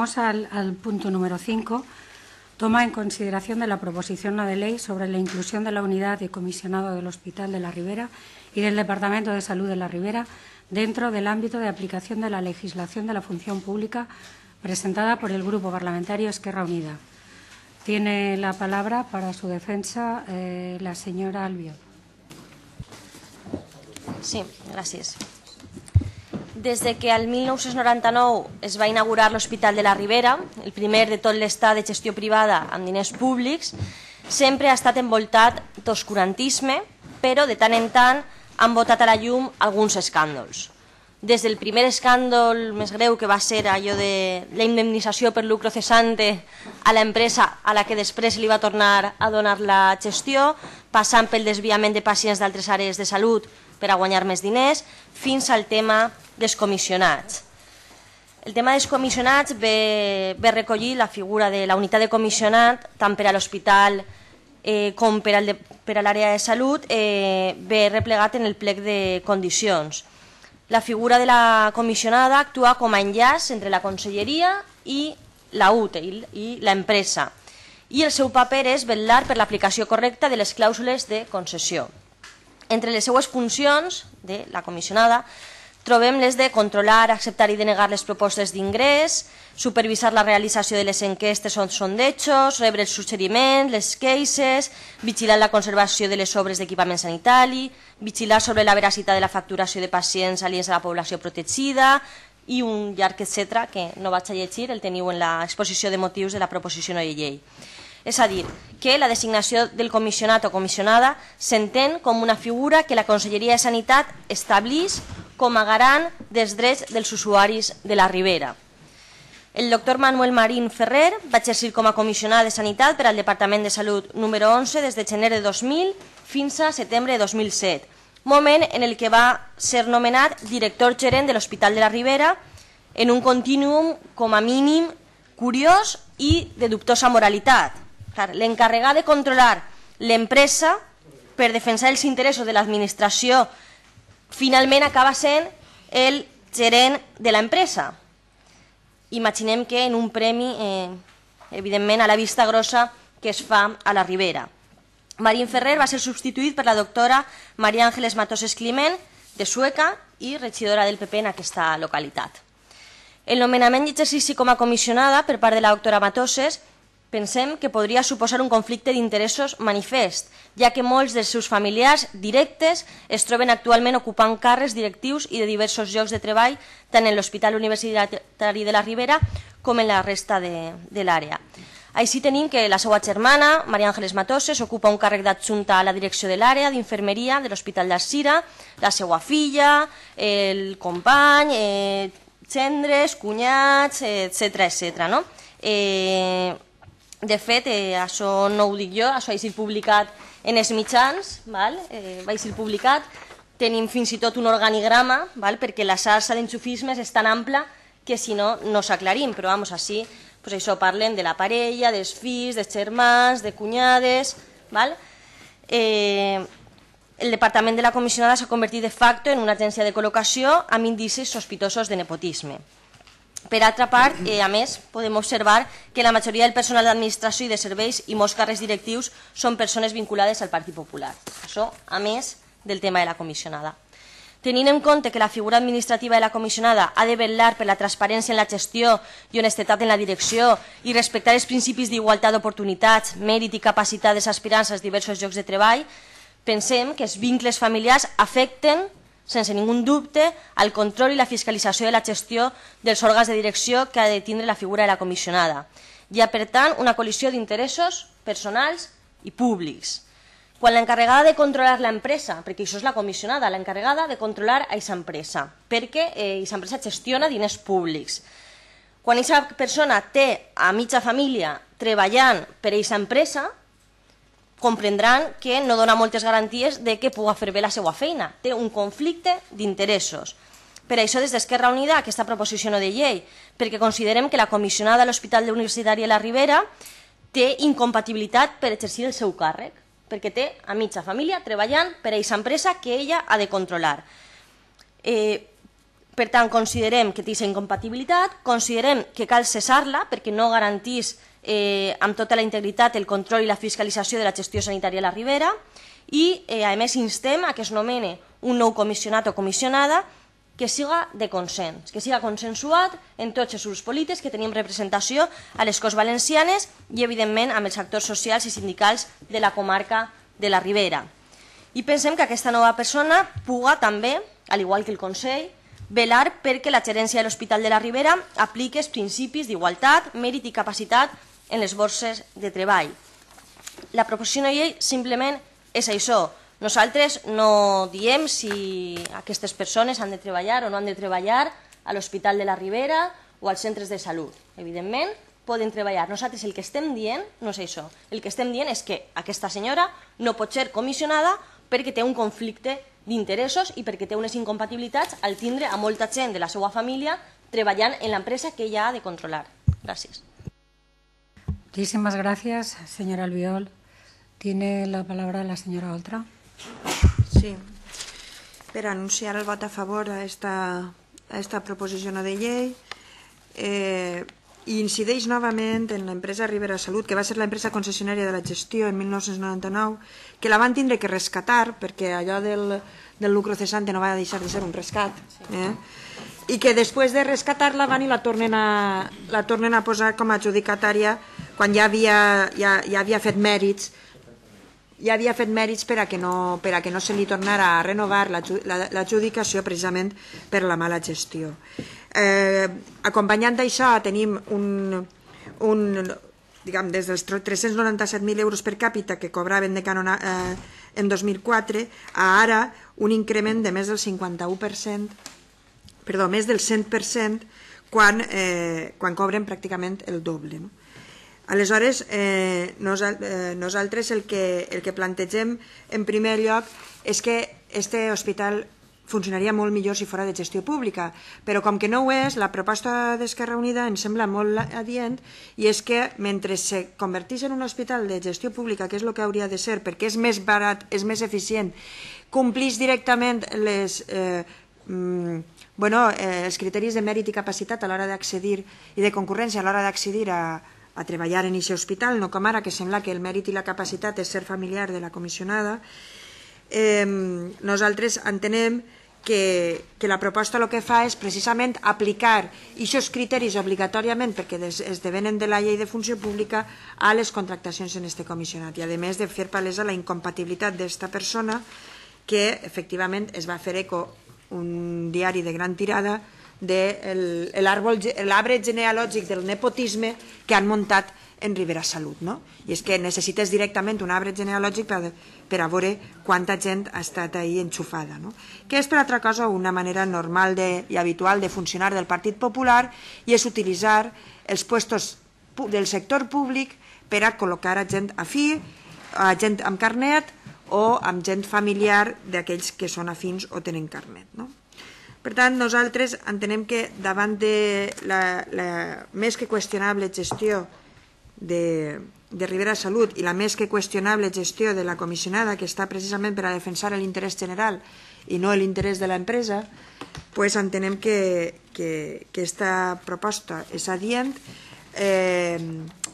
Pasamos al, punto número 5. Toma en consideración de la proposición no de ley sobre la inclusión de la unidad de comisionado del Hospital de la Ribera y del Departamento de Salud de la Ribera dentro del ámbito de aplicación de la legislación de la función pública presentada por el Grupo Parlamentario Esquerra Unida. Tiene la palabra para su defensa eh, la señora Albio. Sí, gràcies. Des de que el 1999 es va inaugurar l'Hospital de la Ribera, el primer de tot l'estat de gestió privada amb diners públics, sempre ha estat envoltat d'oscurantisme, però de tant en tant han votat a la llum alguns escàndols. Des del primer escàndol més greu que va ser allò de la indemnització per lucro cesante a l'empresa a la que després li va tornar a donar la gestió, passant pel desviament de pacients d'altres àrees de salut per a guanyar més diners, fins al tema dels comissionats. El tema dels comissionats ve, ve recollir la figura de la unitat de comissionat tant per a l'hospital eh, com per, al per a l'àrea de salut eh, ve replegat en el plec de condicions. La figura de la comissionada actua com a enllaç entre la conselleria i la UTE i l'empresa i el seu paper és vetllar per l'aplicació correcta de les clàusules de concessió. Entre les seues funcions de la comissionada trobem les de controlar, acceptar i denegar les propostes d'ingrés, supervisar la realització de les enquestes o sondejos, rebre els suggeriments, les queixes, vigilar la conservació de les obres d'equipament sanitari, vigilar sobre la veracitat de la facturació de pacients aliens a la població protegida i un llarg etc que no vaig a llegir, el teniu en l'exposició de motius de la proposició de llei. És a dir, que la designació del comissionat o comissionada s'entén com una figura que la Conselleria de Sanitat establís com a garant dels drets dels usuaris de la Ribera. El doctor Manuel Marín Ferrer va exercir com a comissionat de Sanitat per al Departament de Salut número 11 des de gener de 2000 fins a setembre de 2007, moment en el que va ser nomenat director gerent de l'Hospital de la Ribera en un contínuum com a mínim curiós i de dubtosa moralitat, l'encarregat de controlar l'empresa per defensar els interessos de l'administració finalment acaba sent el gerent de l'empresa. Imaginem que en un premi, eh, evidentment, a la vista grossa que es fa a la Ribera. Marín Ferrer va ser substituït per la doctora Maria Àngeles Matoses Climent, de Sueca i regidora del PP en aquesta localitat. El nomenament i exercici com a comissionada per part de la doctora Matoses pensem que podria suposar un conflicte d'interessos manifest, ja que molts dels seus familiars directes es troben actualment ocupant càrrecs directius i de diversos llocs de treball tant en l'Hospital Universitari de la Ribera com en la resta de, de l'àrea. Així tenim que la seva germana, Maria Àngeles Matoses, ocupa un càrrec d'adjunta a la direcció de l'àrea d'infermeria de l'Hospital d'Arsira, la seva filla, el company, eh, gendres, cunyats, etc etc. no? Eh, de fet, eh, això no ho dic jo, això ha sigut publicat en els mitjans, val? Eh, va ser publicat, tenim fins i tot un organigrama, val? perquè la salsa d'enxufismes és tan ampla que si no, no s'aclarim, però vamos, així, pues això parlen de la parella, dels fills, dels germans, de cunyades... Val? Eh, el departament de la comissionada s'ha convertit de facto en una agència de col·locació amb indicis sospitosos de nepotisme. Per altra part, eh, a més, podem observar que la majoria del personal d'administració i de serveis i molts càrrecs directius són persones vinculades al Partit Popular. Això, a més del tema de la comissionada. Tenint en compte que la figura administrativa de la comissionada ha de vetllar per la transparència en la gestió i honestetat en la direcció i respectar els principis d'igualtat d'oportunitats, mèrit i capacitat dels aspirants als diversos llocs de treball, pensem que els vincles familiars afecten sense ningú dubte, al control i la fiscalització de la gestió dels òrgans de direcció que ha de tindre la figura de la comissionada. Hi ha, per tant, una col·lisió d'interessos personals i públics. Quan l'encarregada de controlar l'empresa, perquè això és la comissionada, l'encarregada de controlar aquesta empresa, perquè aquesta eh, empresa gestiona diners públics. Quan aquesta persona té a mitja família treballant per aquesta empresa, comprendran que no dona moltes garanties de que puga fer bé la seva feina. Té un conflicte d'interessos. Per això, des d'Esquerra Unida, aquesta proposició no de llei, perquè considerem que la comissionada de l'Hospital Universitari de la Ribera té incompatibilitat per exercir el seu càrrec, perquè té a mitja família treballant per a aquesta empresa que ella ha de controlar. Eh, Per tant, considerem que té aquesta incompatibilitat, considerem que cal cessar-la perquè no garantís eh, amb tota la integritat el control i la fiscalització de la gestió sanitària a la Ribera i, eh, a més, instem a que es nomene un nou comissionat o comissionada que siga de consens, que siga consensuat en tots els grups polítics, que tenim representació a les Corts Valencianes i, evidentment, amb els actors socials i sindicals de la comarca de la Ribera. I pensem que aquesta nova persona puga també, al igual que el Consell, velar perquè la gerència de l'Hospital de la Ribera apliqui els principis d'igualtat, mèrit i capacitat en les borses de treball. La proposició de llei simplement és això. Nosaltres no diem si aquestes persones han de treballar o no han de treballar a l'Hospital de la Ribera o als centres de salut. Evidentment, poden treballar. Nosaltres el que estem dient no és això. El que estem dient és que aquesta senyora no pot ser comissionada perquè té un conflicte d'interessos i perquè té unes incompatibilitats al tindre a molta gent de la seva família treballant en l'empresa que ella ha de controlar. Gràcies. Muchísimas gracias, señora Albiol. Tiene la palabra la señora Oltra. Sí. Per anunciar el vot a favor a esta, a esta proposició de llei eh, i incideix novament en l'empresa Ribera Salut, que va ser l'empresa concessionària de la gestió en 1999, que la van tindre que rescatar, perquè allò del, del lucro cesante no va deixar de ser un rescat, eh? i que després de rescatar-la van i la tornen a, la tornen a posar com a adjudicatària quan ja havia, ja, ja havia fet mèrits ja havia fet mèrits per a que no, per a que no se li tornara a renovar l'adjudicació precisament per la mala gestió. Eh, acompanyant d'això tenim un, un diguem, des dels 397.000 euros per càpita que cobraven de canona eh, en 2004 a ara un increment de més del 51%, perdó, més del 100% quan, eh, quan cobren pràcticament el doble. No? Aleshores, eh, nosal, eh, nosaltres el que, el que plantegem en primer lloc és que este hospital funcionaria molt millor si fora de gestió pública, però com que no ho és, la proposta d'Esquerra Unida ens sembla molt adient i és que mentre se convertís en un hospital de gestió pública, que és el que hauria de ser, perquè és més barat, és més eficient, complís directament les, eh, mm, bueno, eh, els criteris de mèrit i capacitat a l'hora d'accedir i de concurrència a l'hora d'accedir a, a treballar en aquest hospital, no com ara que sembla que el mèrit i la capacitat és ser familiar de la comissionada, nosaltres entenem que, que la proposta el que fa és precisament aplicar aquests criteris obligatòriament perquè esdevenen de la llei de funció pública a les contractacions en este comissionat. I a més de fer palesa la incompatibilitat d'esta persona que efectivament es va fer eco un diari de gran tirada de l'arbre genealògic del nepotisme que han muntat en Ribera Salut. No? I és que necessites directament un arbre genealògic per, per a veure quanta gent ha estat ahí enxufada. No? Que és, per altra cosa, una manera normal de, i habitual de funcionar del Partit Popular i és utilitzar els puestos del sector públic per a col·locar a gent afí, a gent amb carnet o amb gent familiar d'aquells que són afins o tenen carnet. No? Per tant, nosaltres entenem que davant de la, la més que qüestionable gestió de, de Rivera Salut i la més que qüestionable gestió de la comissionada que està precisament per a defensar l'interès general i no l'interès de l'empresa, pues entenem que, que, que esta proposta és adient, eh,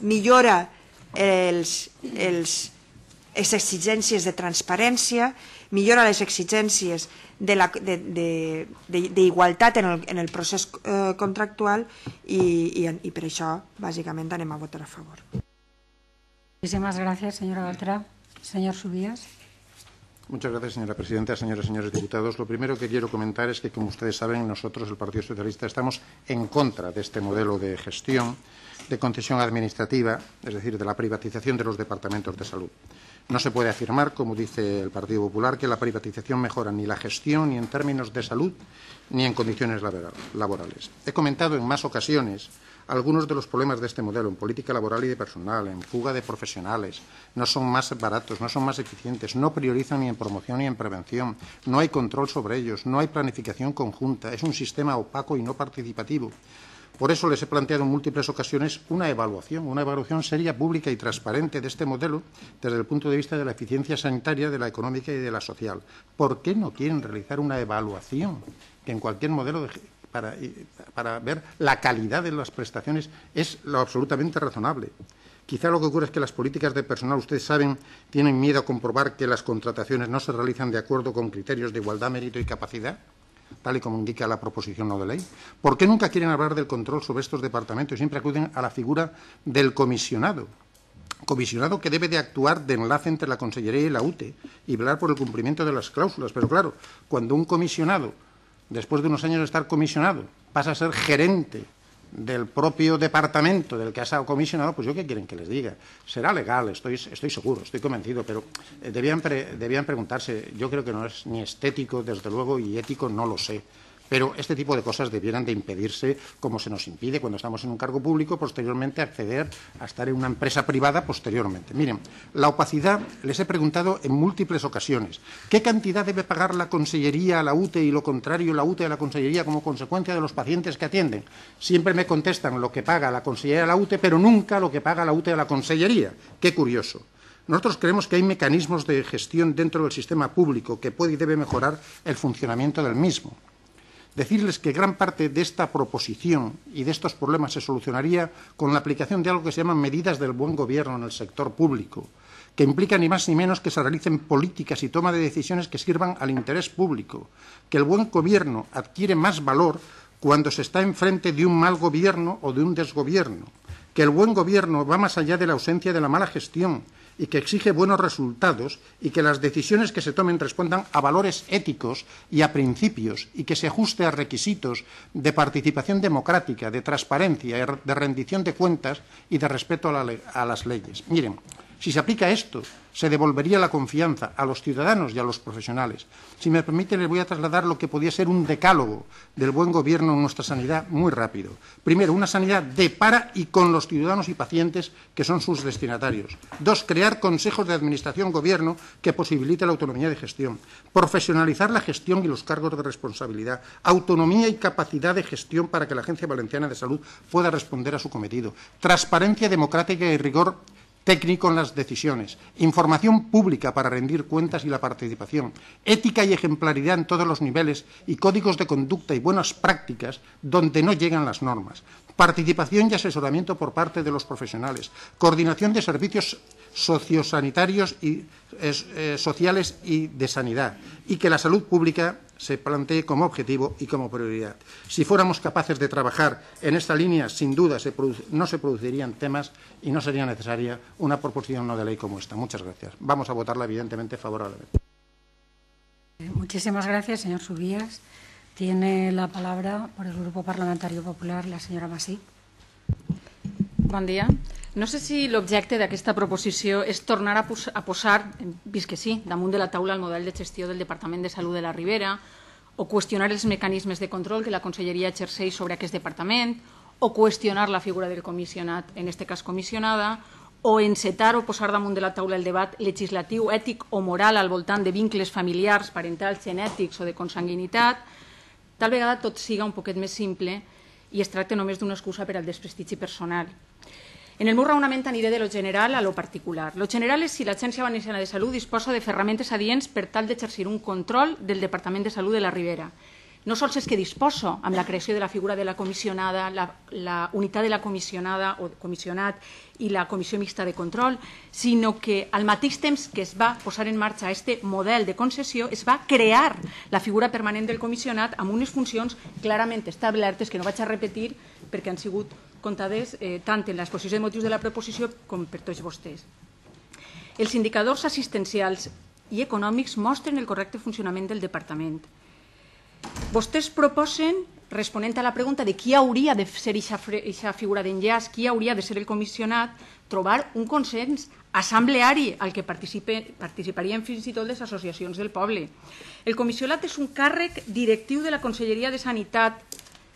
millora els, els, les exigències de transparència, millora les exigències d'igualtat en, el, en el procés eh, contractual i, i, i per això bàsicament anem a votar a favor. Muchísimas gracias, señora Baltra. Señor Subías. Muchas gracias, señora presidenta. Señoras y señores diputados, lo primero que quiero comentar es que, como ustedes saben, nosotros, el Partido Socialista, estamos en contra de este modelo de gestión de concesión administrativa, es decir, de la privatización de los departamentos de salud. No se puede afirmar, como dice el Partido Popular, que la privatización mejora ni la gestión ni en términos de salud ni en condiciones laborales. He comentado en más ocasiones algunos de los problemas de este modelo en política laboral y de personal, en fuga de profesionales. No son más baratos, no son más eficientes, no priorizan ni en promoción ni en prevención, no hay control sobre ellos, no hay planificación conjunta, es un sistema opaco y no participativo. Por eso les he planteado en múltiples ocasiones una evaluación, una evaluación seria, pública y transparente de este modelo desde el punto de vista de la eficiencia sanitaria, de la económica y de la social. ¿Por qué no quieren realizar una evaluación que en cualquier modelo de, para, para ver la calidad de las prestaciones es lo absolutamente razonable. Quizá lo que ocurre es que las políticas de personal, ustedes saben, tienen miedo a comprobar que las contrataciones no se realizan de acuerdo con criterios de igualdad, mérito y capacidad, tal y como indica la proposición no de ley. ¿Por qué nunca quieren hablar del control sobre estos departamentos y siempre acuden a la figura del comisionado? Comisionado que debe de actuar de enlace entre la Consellería y la UTE y velar por el cumplimiento de las cláusulas. Pero claro, cuando un comisionado, después de unos años de estar comisionado, pasa a ser gerente del propio departamento del que ha estado comisionado, pues yo qué quieren que les diga. Será legal, estoy, estoy seguro, estoy convencido, pero eh, debían, pre, debían preguntarse, yo creo que no es ni estético, desde luego, y ético no lo sé. Pero este tipo de cosas debieran de impedirse, como se nos impide cuando estamos en un cargo público, posteriormente acceder a estar en una empresa privada posteriormente. Miren, la opacidad, les he preguntado en múltiples ocasiones, ¿qué cantidad debe pagar la Consellería a la UTE y lo contrario la UTE a la Consellería como consecuencia de los pacientes que atienden? Siempre me contestan lo que paga la Consellería a la UTE, pero nunca lo que paga la UTE a la Consellería. Qué curioso. Nosotros creemos que hay mecanismos de gestión dentro del sistema público que puede y debe mejorar el funcionamiento del mismo decirles que gran parte de esta proposición y de estos problemas se solucionaría con la aplicación de algo que se llaman medidas del buen gobierno en el sector público, que implica ni más ni menos que se realicen políticas y toma de decisiones que sirvan al interés público, que el buen gobierno adquiere más valor cuando se está enfrente de un mal gobierno o de un desgobierno, que el buen gobierno va más allá de la ausencia de la mala gestión y que exige buenos resultados y que las decisiones que se tomen respondan a valores éticos y a principios y que se ajuste a requisitos de participación democrática, de transparencia, de rendición de cuentas y de respeto a, la, a las leyes. Miren, si se aplica esto, se devolvería la confianza a los ciudadanos y a los profesionales. Si me permite, les voy a trasladar lo que podría ser un decálogo del buen gobierno en nuestra sanidad muy rápido. Primero, una sanidad de para y con los ciudadanos y pacientes que son sus destinatarios. Dos, crear consejos de administración-gobierno que posibilite la autonomía de gestión. Profesionalizar la gestión y los cargos de responsabilidad. Autonomía y capacidad de gestión para que la Agencia Valenciana de Salud pueda responder a su cometido. Transparencia democrática y rigor técnico en las decisiones, información pública para rendir cuentas y la participación, ética y ejemplaridad en todos los niveles y códigos de conducta y buenas prácticas donde no llegan las normas, participación y asesoramiento por parte de los profesionales, coordinación de servicios sociosanitarios y eh, sociales y de sanidad, y que la salud pública se plantee como objetivo y como prioridad. Si fuéramos capaces de trabajar en esta línea, sin duda se no se producirían temas y no sería necesaria una proposición no de ley como esta. Muchas gracias. Vamos a votarla, evidentemente, favorablemente. Muchísimas gracias, señor Subías. Tiene la palabra por el Grupo Parlamentario Popular la señora Masí. Bon dia. No sé si l'objecte d'aquesta proposició és tornar a, pos a posar, vist que sí, damunt de la taula el model de gestió del Departament de Salut de la Ribera, o qüestionar els mecanismes de control que la Conselleria exerceix sobre aquest departament, o qüestionar la figura del comissionat, en aquest cas comissionada, o encetar o posar damunt de la taula el debat legislatiu, ètic o moral al voltant de vincles familiars, parentals, genètics o de consanguinitat, tal vegada tot siga un poquet més simple i es tracta només d'una excusa per al desprestigi personal. En el meu raonament aniré de lo general a lo particular. Lo general és si l'Agència Valenciana de Salut disposa de ferramentes adients per tal d'exercir un control del Departament de Salut de la Ribera no sols és que disposo amb la creació de la figura de la comissionada, la, la unitat de la comissionada o comissionat i la comissió mixta de control, sinó que al mateix temps que es va posar en marxa aquest model de concessió, es va crear la figura permanent del comissionat amb unes funcions clarament establertes, que no vaig a repetir perquè han sigut contades eh, tant en l'exposició de motius de la proposició com per tots vostès. Els indicadors assistencials i econòmics mostren el correcte funcionament del departament. Vostès proposen, responent a la pregunta de qui hauria de ser aquesta figura d'enllaç, qui hauria de ser el comissionat, trobar un consens assembleari al que participarien fins i tot les associacions del poble. El comissionat és un càrrec directiu de la Conselleria de Sanitat,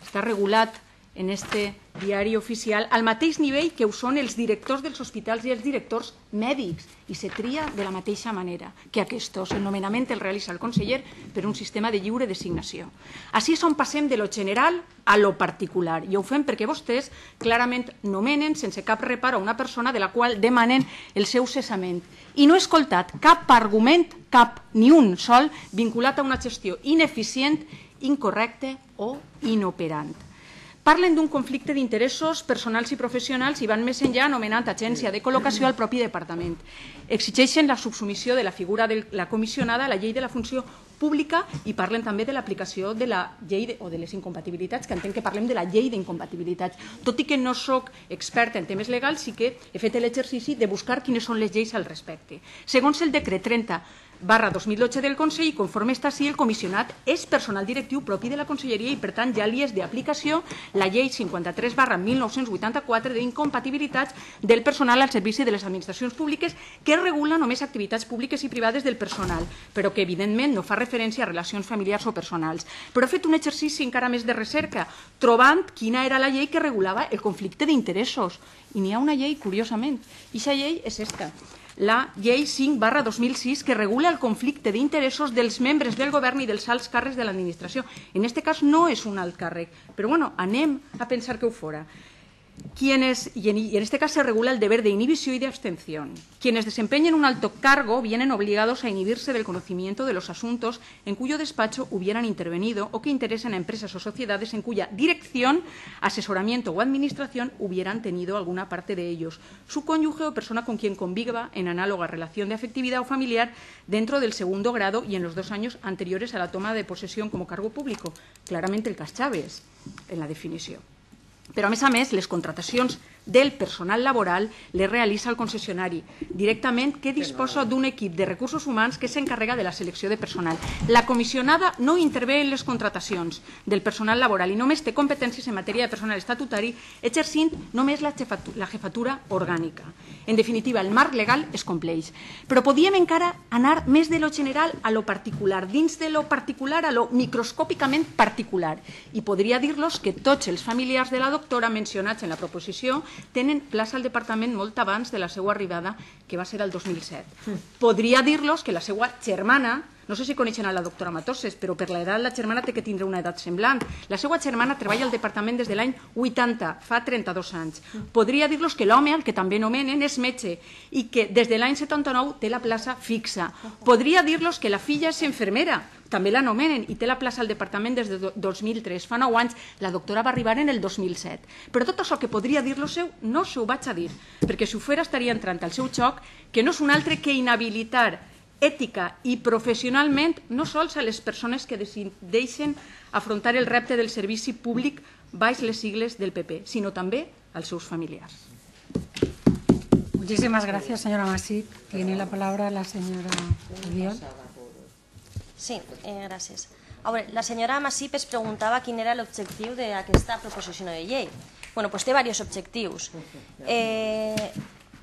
està regulat en este diari oficial al mateix nivell que ho són els directors dels hospitals i els directors mèdics i se tria de la mateixa manera que aquests. El nomenament el realitza el conseller per un sistema de lliure designació. Així és on passem de lo general a lo particular i ho fem perquè vostès clarament nomenen sense cap reparo una persona de la qual demanen el seu cessament i no he escoltat cap argument, cap ni un sol, vinculat a una gestió ineficient incorrecte o inoperant. Parlen d'un conflicte d'interessos personals i professionals i van més enllà anomenant agència de col·locació al propi departament. Exigeixen la subsumissió de la figura de la comissionada a la llei de la funció pública i parlen també de l'aplicació de la llei de, o de les incompatibilitats, que entenc que parlem de la llei d'incompatibilitats. Tot i que no sóc experta en temes legals, sí que he fet l'exercici de buscar quines són les lleis al respecte. Segons el decret 30 barra 2012 del Consell i conforme està així el comissionat és personal directiu propi de la Conselleria i per tant ja li és d'aplicació la llei 53 barra 1984 d'incompatibilitats del personal al servici de les administracions públiques que regula només activitats públiques i privades del personal, però que evidentment no fa referència a relacions familiars o personals. Però ha fet un exercici encara més de recerca, trobant quina era la llei que regulava el conflicte d'interessos. I n'hi ha una llei, curiosament, i aquesta llei és esta la llei 5 barra 2006 que regula el conflicte d'interessos dels membres del govern i dels alts càrrecs de l'administració. En aquest cas no és un alt càrrec, però bueno, anem a pensar que ho fora. Quienes, y en, este caso se regula el deber de inhibición y de abstención. Quienes desempeñen un alto cargo vienen obligados a inhibirse del conocimiento de los asuntos en cuyo despacho hubieran intervenido o que interesen a empresas o sociedades en cuya dirección, asesoramiento o administración hubieran tenido alguna parte de ellos, su cónyuge o persona con quien conviva en análoga relación de afectividad o familiar dentro del segundo grado y en los dos años anteriores a la toma de posesión como cargo público. Claramente el cas Chávez en la definició. Però, a més a més, les contratacions del personal laboral les realitza el concessionari directament que disposa d'un equip de recursos humans que s'encarrega de la selecció de personal. La comissionada no intervé en les contratacions del personal laboral i només té competències en matèria de personal estatutari exercint només la jefatura, la jefatura orgànica. En definitiva, el marc legal es compleix. Però podíem encara anar més de lo general a lo particular, dins de lo particular a lo microscòpicament particular. I podria dir-los que tots els familiars de la doctora mencionats en la proposició tenen plaça al departament molt abans de la seva arribada, que va ser el 2007. Podria dir-los que la seva germana, no sé si coneixen a la doctora Matoses, però per l'edat la germana té que tindre una edat semblant. La seva germana treballa al departament des de l'any 80, fa 32 anys. Podria dir-los que l'home, al que també nomenen, és metge i que des de l'any 79 té la plaça fixa. Podria dir-los que la filla és infermera, també l'anomenen i té la plaça al departament des de 2003. Fa 9 anys, la doctora va arribar en el 2007. Però tot això que podria dir-lo seu, no s'ho vaig a dir, perquè si ho fera estaria entrant al seu xoc, que no és un altre que inhabilitar ètica i professionalment no sols a les persones que decideixen afrontar el repte del servici públic baix les sigles del PP, sinó també als seus familiars. Muchísimas gracias, señora Masip. Tiene la palabra la señora Albiol. Sí, eh, gràcies. A veure, la senyora Massip es preguntava quin era l'objectiu d'aquesta proposició de llei. bueno, pues té diversos objectius. Eh,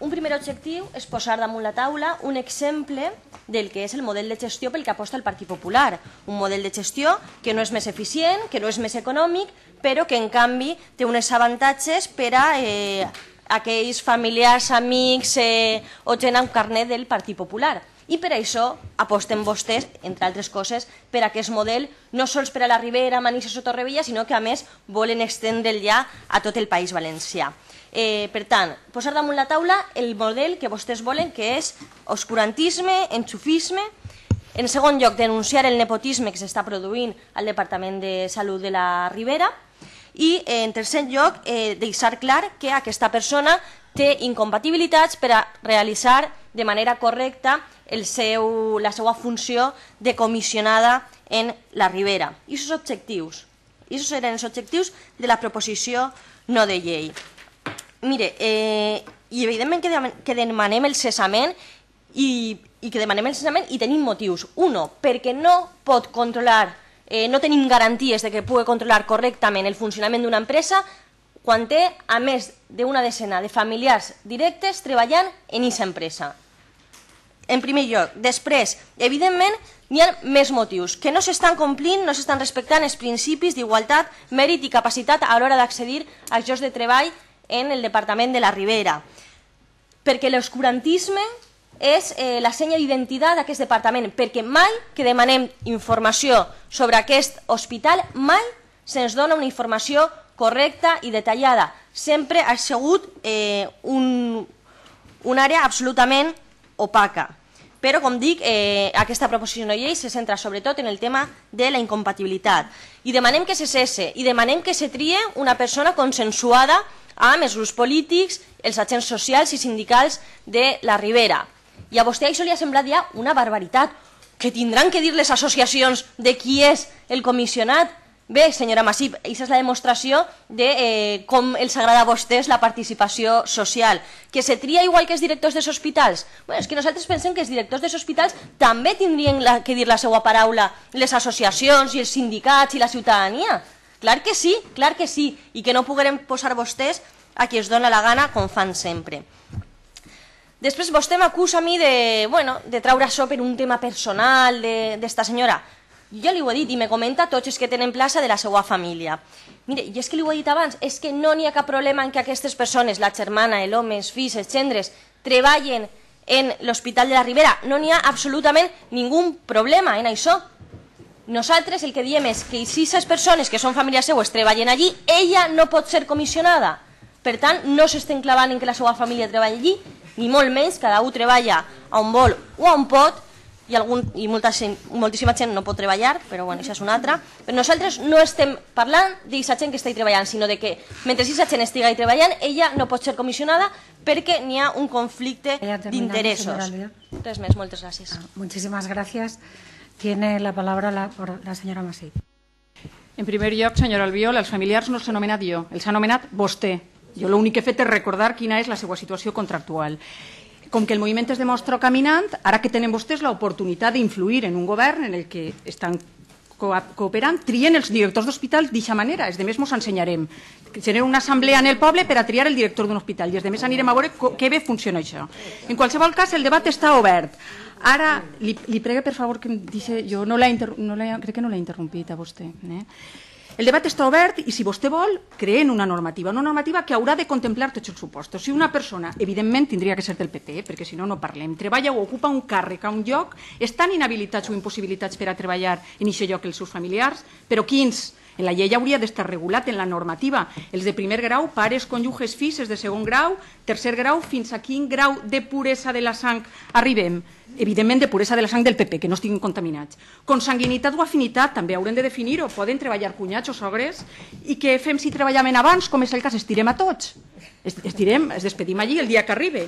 un primer objectiu és posar damunt la taula un exemple del que és el model de gestió pel que aposta el Partit Popular. Un model de gestió que no és més eficient, que no és més econòmic, però que en canvi té uns avantatges per a eh, aquells familiars, amics eh, o gent amb carnet del Partit Popular. I per això aposten vostès, entre altres coses, per aquest model, no sols per a la Ribera, Manises o Torrevella, sinó que a més volen estendre'l ja a tot el País Valencià. Eh, per tant, posar damunt la taula el model que vostès volen, que és oscurantisme, enxufisme, en segon lloc, denunciar el nepotisme que s'està produint al Departament de Salut de la Ribera i, eh, en tercer lloc, eh, deixar clar que aquesta persona té incompatibilitats per a realitzar de manera correcta el seu, la seva funció de comissionada en la Ribera. I aquests objectius, i aquests eren els objectius de la proposició no de llei. Mire, eh, i evidentment que, de, que demanem el cessament i, i que demanem el cessament i tenim motius. Uno, perquè no pot controlar, eh, no tenim garanties de que pugui controlar correctament el funcionament d'una empresa quan té a més d'una decena de familiars directes treballant en aquesta empresa en primer lloc. Després, evidentment, hi ha més motius, que no s'estan complint, no s'estan respectant els principis d'igualtat, mèrit i capacitat a l'hora d'accedir als llocs de treball en el Departament de la Ribera. Perquè l'oscurantisme és eh, la senya d'identitat d'aquest departament, perquè mai que demanem informació sobre aquest hospital, mai se'ns dona una informació correcta i detallada. Sempre ha sigut eh, un, una àrea absolutament opaca. Però, com dic, eh, aquesta proposició de llei se centra sobretot en el tema de la incompatibilitat. I demanem que se cesse i demanem que se trie una persona consensuada amb els grups polítics, els agents socials i sindicals de la Ribera. I a vostè això li ha semblat ja una barbaritat, que tindran que dir les associacions de qui és el comissionat. Bé, senyora Massip, aquesta és la demostració de eh, com els agrada a vostès la participació social. Que se tria igual que els directors dels hospitals? Bueno, és que nosaltres pensem que els directors dels hospitals també tindrien la, que dir la seva paraula les associacions i els sindicats i la ciutadania. Clar que sí, clar que sí, i que no poguerem posar vostès a qui es dona la gana com fan sempre. Després vostè m'acusa a mi de, bueno, de traure això per un tema personal d'esta de, senyora. Jo li ho he dit i me comenta tots els que tenen plaça de la seva família. Mire, i és que li ho he dit abans, és que no n'hi ha cap problema en que aquestes persones, la germana, l'home, els fills, els gendres, treballen en l'Hospital de la Ribera. No n'hi ha absolutament ningú problema en això. Nosaltres el que diem és que si aquestes persones que són famílies seues treballen allí, ella no pot ser comissionada. Per tant, no s'estem clavant en que la seva família treballi allí, ni molt menys, cada un treballa on vol o on pot, i, algun, i molta gent, moltíssima gent no pot treballar, però bueno, això és una altra. Però nosaltres no estem parlant d'aquesta gent que està treballant, sinó de que mentre aquesta gent estigui treballant, ella no pot ser comissionada perquè n'hi ha un conflicte d'interessos. Res més, moltes gràcies. Ah, muchísimas gracias. Tiene la palabra la, la senyora Masip. En primer lloc, senyora Albiol, els familiars no s'ha nomenat jo, els ha nomenat vostè. Jo l'únic que he fet és recordar quina és la seva situació contractual. Com que el moviment es demostra caminant, ara que tenen vostès l'oportunitat d'influir en un govern en el que estan cooperant, trien els directors d'hospital d'aquesta manera. Els de més ensenyarem. Serem una assemblea en el poble per a triar el director d'un hospital i els de més anirem a veure què bé funciona això. En qualsevol cas, el debat està obert. Ara, li, li pregue, per favor, que em dice... Jo no la, no la, crec que no l'he interrompit a vostè. Eh? El debat està obert i, si vostè vol, creen una normativa, una normativa que haurà de contemplar tots els supostos. Si una persona, evidentment, tindria que ser del PP, perquè si no, no parlem, treballa o ocupa un càrrec a un lloc, estan inhabilitats o impossibilitats per a treballar en aquest lloc els seus familiars, però quins? En la llei hauria d'estar regulat en la normativa. Els de primer grau, pares, cònjuges, fills, de segon grau, tercer grau, fins a quin grau de puresa de la sang arribem evidentment de puresa de la sang del PP, que no estiguin contaminats. Consanguinitat o afinitat, també haurem de definir-ho. Poden treballar cunyats o sogres i què fem si treballaven abans, com és el cas, estirem a tots. Estirem, es despedim allí el dia que arribi.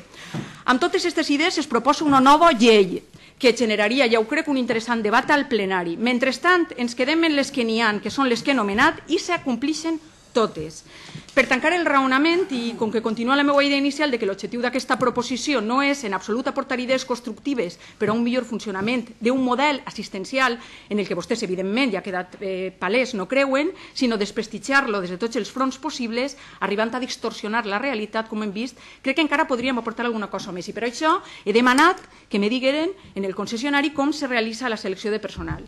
Amb totes aquestes idees es proposa una nova llei que generaria, ja ho crec, un interessant debat al plenari. Mentrestant, ens quedem en les que n'hi ha, que són les que he nomenat, i s'acomplixen totes. Per tancar el raonament, i com que continua la meva idea inicial de que l'objectiu d'aquesta proposició no és en absolut aportar idees constructives per a un millor funcionament d'un model assistencial en el que vostès, evidentment, ja ha quedat eh, palès, no creuen, sinó desprestigiar-lo des de tots els fronts possibles, arribant a distorsionar la realitat, com hem vist, crec que encara podríem aportar alguna cosa més. I per això he demanat que me digueren en el concessionari com se realitza la selecció de personal.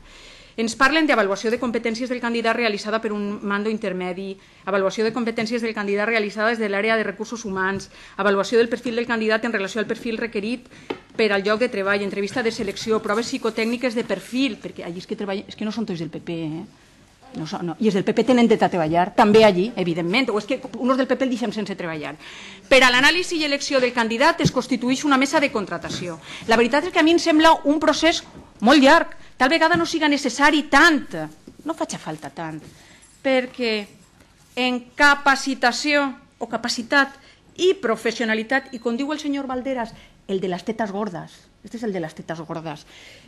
Ens parlen d'avaluació de competències del candidat realitzada per un mando intermedi, avaluació de competències del candidat realitzada des de l'àrea de recursos humans, avaluació del perfil del candidat en relació al perfil requerit per al lloc de treball, entrevista de selecció, proves psicotècniques de perfil, perquè allí és que, treballen, és que no són tots del PP, eh? No, no. I els del PP tenen a treballar, també allí, evidentment, o és que uns del PP el deixem sense treballar. Per a l'anàlisi i elecció del candidat es constitueix una mesa de contratació. La veritat és que a mi em sembla un procés molt llarg, Tal vegada no siga necessari tant, no faig falta tant, perquè en capacitació o capacitat i professionalitat, i com diu el senyor Valderas, el de les tetes gordes, este és el de les tetes gordes,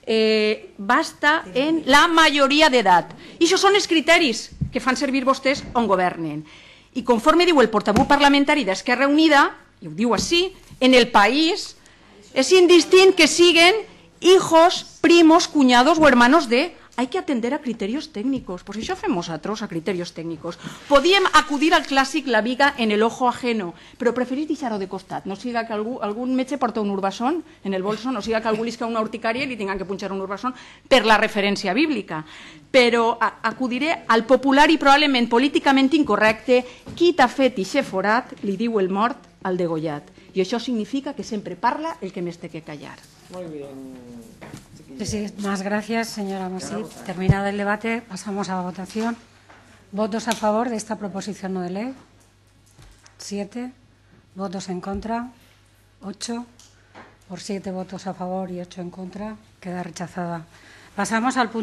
eh, basta en la majoria d'edat. I això són els criteris que fan servir vostès on governen. I conforme diu el portaveu parlamentari d'Esquerra Unida, i ho diu així, en el país és indistint que siguen hijos, primos, cuñados o hermanos de hay que atender a criterios técnicos. Pues això fem nosaltres, a criterios técnicos. Podíem acudir al clàssic la viga en el ojo ajeno, però preferís deixar-ho de costat. No siga que algú, algun metge porta un urbasón en el bolso, no siga que algú li una urticària i li tinguin que punxar un urbasón per la referència bíblica. Però a, acudiré al popular i probablement políticament incorrecte qui t'ha fet i forat, li diu el mort al degollat. I això significa que sempre parla el que més té que callar. Bien. Más gracias, señora Masip. Terminado el debate, pasamos a la votación. ¿Votos a favor de esta proposición no de ley? Siete. ¿Votos en contra? Ocho. por siete votos a favor y ocho en contra, queda rechazada. Pasamos al punto